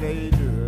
lady.